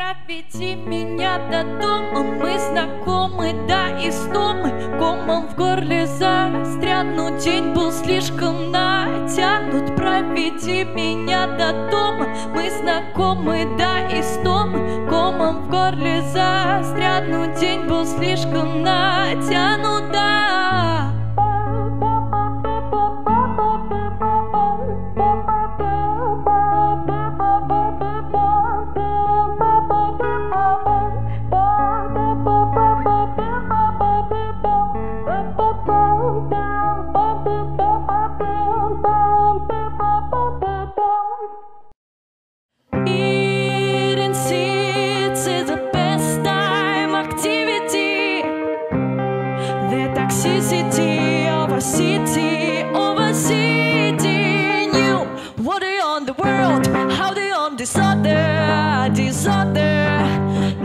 проведи меня до дома. Мы знакомы до истомы Комом в горле застрянут День был слишком натянут. Проведи меня до дома. Мы знакомы до истомы Комом в горле застрянут День был слишком натянут, да disorder.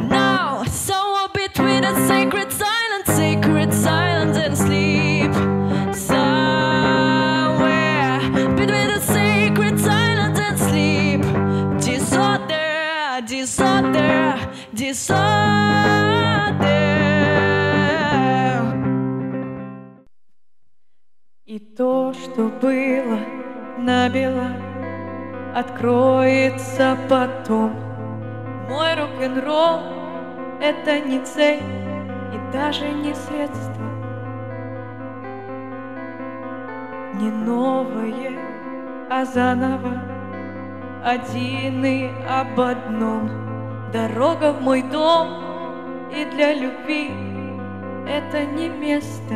Now, somewhere between a sacred silence, sacred silence and sleep. Somewhere between the sacred silence and sleep. Disorder, disorder, disorder. И то, что было набело, откроется потом. Мой рок-н-ролл — это не цель и даже не средство. Не новое, а заново, один и об одном. Дорога в мой дом, и для любви это не место,